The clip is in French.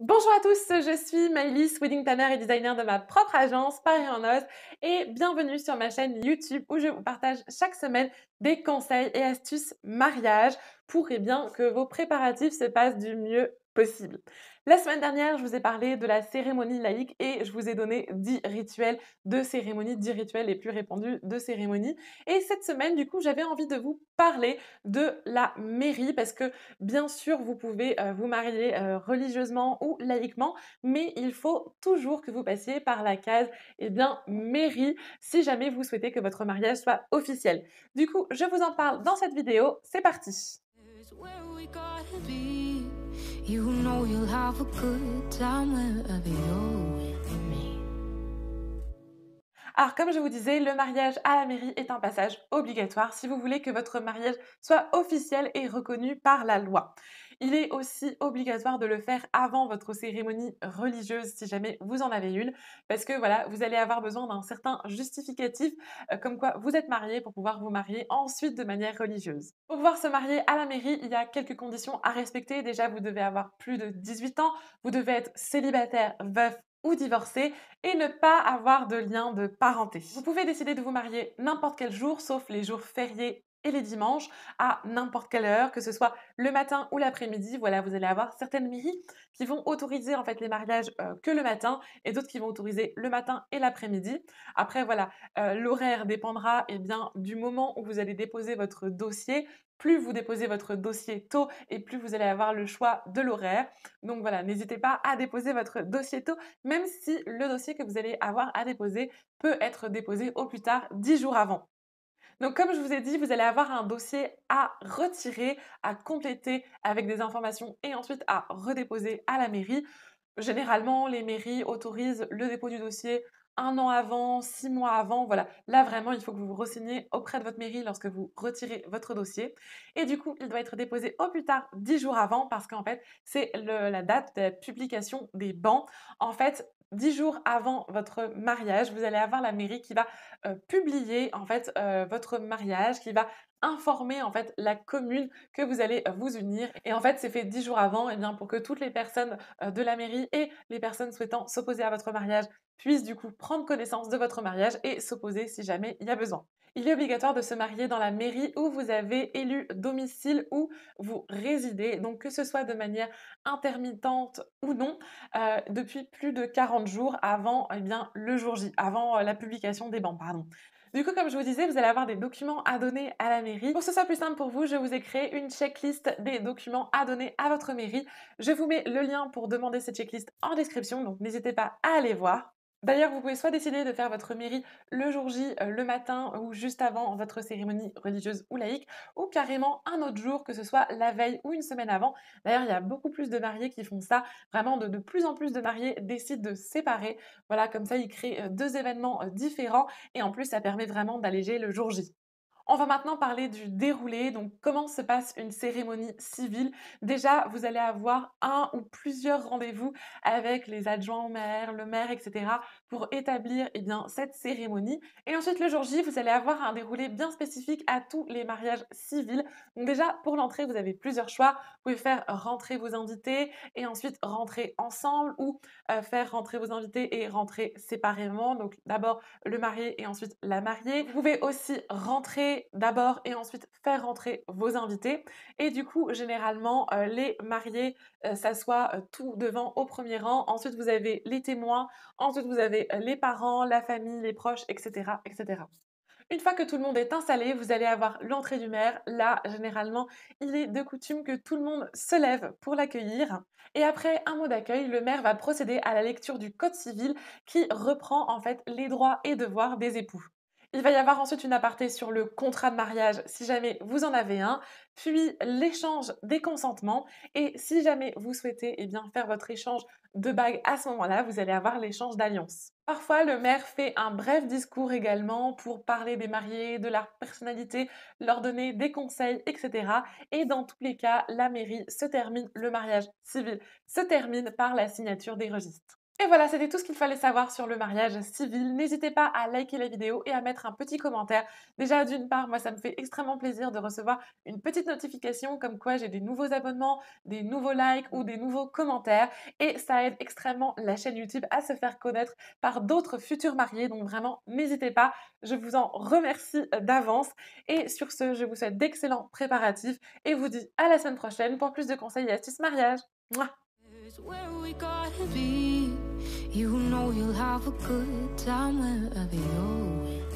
Bonjour à tous, je suis Maëlys, wedding planner et designer de ma propre agence Paris en Ose et bienvenue sur ma chaîne YouTube où je vous partage chaque semaine des conseils et astuces mariage pour eh bien, que vos préparatifs se passent du mieux La semaine dernière, je vous ai parlé de la cérémonie laïque et je vous ai donné 10 rituels de cérémonie, 10 rituels les plus répandus de cérémonie. Et cette semaine, du coup, j'avais envie de vous parler de la mairie parce que bien sûr, vous pouvez euh, vous marier euh, religieusement ou laïquement, mais il faut toujours que vous passiez par la case eh bien, mairie si jamais vous souhaitez que votre mariage soit officiel. Du coup, je vous en parle dans cette vidéo. C'est parti. Alors, comme je vous disais, le mariage à la mairie est un passage obligatoire si vous voulez que votre mariage soit officiel et reconnu par la loi. Il est aussi obligatoire de le faire avant votre cérémonie religieuse si jamais vous en avez une, parce que voilà, vous allez avoir besoin d'un certain justificatif euh, comme quoi vous êtes marié pour pouvoir vous marier ensuite de manière religieuse. Pour pouvoir se marier à la mairie, il y a quelques conditions à respecter. Déjà, vous devez avoir plus de 18 ans, vous devez être célibataire, veuf ou divorcé et ne pas avoir de lien de parenté. Vous pouvez décider de vous marier n'importe quel jour, sauf les jours fériés et les dimanches à n'importe quelle heure, que ce soit le matin ou l'après-midi. Voilà, vous allez avoir certaines mairies qui vont autoriser en fait les mariages euh, que le matin et d'autres qui vont autoriser le matin et l'après-midi. Après voilà, euh, l'horaire dépendra eh bien du moment où vous allez déposer votre dossier. Plus vous déposez votre dossier tôt et plus vous allez avoir le choix de l'horaire. Donc voilà, n'hésitez pas à déposer votre dossier tôt, même si le dossier que vous allez avoir à déposer peut être déposé au plus tard 10 jours avant. Donc comme je vous ai dit, vous allez avoir un dossier à retirer, à compléter avec des informations et ensuite à redéposer à la mairie. Généralement, les mairies autorisent le dépôt du dossier un an avant, six mois avant. Voilà, là vraiment, il faut que vous vous renseigniez auprès de votre mairie lorsque vous retirez votre dossier. Et du coup, il doit être déposé au plus tard dix jours avant parce qu'en fait, c'est la date de la publication des bancs. En fait, dix jours avant votre mariage, vous allez avoir la mairie qui va publier en fait votre mariage, qui va informer en fait la commune que vous allez vous unir. Et en fait, c'est fait dix jours avant, et eh bien pour que toutes les personnes de la mairie et les personnes souhaitant s'opposer à votre mariage puissent du coup prendre connaissance de votre mariage et s'opposer si jamais il y a besoin. Il est obligatoire de se marier dans la mairie où vous avez élu domicile où vous résidez, donc que ce soit de manière intermittente ou non, euh, depuis plus de 40 jours avant eh le jour J, avant euh, la publication des bancs, pardon. Du coup, comme je vous disais, vous allez avoir des documents à donner à la mairie. Pour que ce soit plus simple pour vous, je vous ai créé une checklist des documents à donner à votre mairie. Je vous mets le lien pour demander cette checklist en description, donc n'hésitez pas à aller voir. D'ailleurs, vous pouvez soit décider de faire votre mairie le jour J, euh, le matin ou juste avant votre cérémonie religieuse ou laïque, ou carrément un autre jour, que ce soit la veille ou une semaine avant. D'ailleurs, il y a beaucoup plus de mariés qui font ça. Vraiment, de, plus en plus de mariés décident de séparer. Voilà, comme ça, ils créent euh, deux événements euh, différents et en plus, ça permet vraiment d'alléger le jour J. On va maintenant parler du déroulé, donc comment se passe une cérémonie civile? Déjà, vous allez avoir un ou plusieurs rendez-vous avec les adjoints au maire, le maire, etc. pour établir eh cette cérémonie. Et ensuite, le jour J, vous allez avoir un déroulé bien spécifique à tous les mariages civils. Donc déjà, pour l'entrée, vous avez plusieurs choix. Vous pouvez faire rentrer vos invités et ensuite rentrer ensemble ou euh, faire rentrer vos invités et rentrer séparément. Donc d'abord le marié et ensuite la mariée. Vous pouvez aussi rentrer d'abord et ensuite faire rentrer vos invités. Et du coup, généralement, euh, les mariés euh, s'assoient euh, tout devant au premier rang. Ensuite, vous avez les témoins. Ensuite, vous avez les parents, la famille, les proches, etc., etc. Une fois que tout le monde est installé, vous allez avoir l'entrée du maire. Là, généralement, il est de coutume que tout le monde se lève pour l'accueillir. Et après un mot d'accueil, le maire va procéder à la lecture du Code civil qui reprend en fait les droits et devoirs des époux. Il va y avoir ensuite une aparté sur le contrat de mariage si jamais vous en avez un, puis l'échange des consentements et si jamais vous souhaitez eh faire votre échange de bagues à ce moment-là, vous allez avoir l'échange d'alliances. Parfois, le maire fait un bref discours également pour parler des mariés, de leur personnalité, leur donner des conseils, etc. Et dans tous les cas, la mairie se termine, le mariage civil se termine par la signature des registres. Et voilà, c'était tout ce qu'il fallait savoir sur le mariage civil. N'hésitez pas à liker la vidéo et à mettre un petit commentaire. Déjà, d'une part, moi, ça me fait extrêmement plaisir de recevoir une petite notification comme quoi j'ai des nouveaux abonnements, des nouveaux likes ou des nouveaux commentaires. Et ça aide extrêmement la chaîne YouTube à se faire connaître par d'autres futurs mariés. Donc vraiment, n'hésitez pas. Je vous en remercie d'avance. Et sur ce, je vous souhaite d'excellents préparatifs et vous dis à la semaine prochaine pour plus de conseils et astuces mariage. You know you'll have a good time wherever you're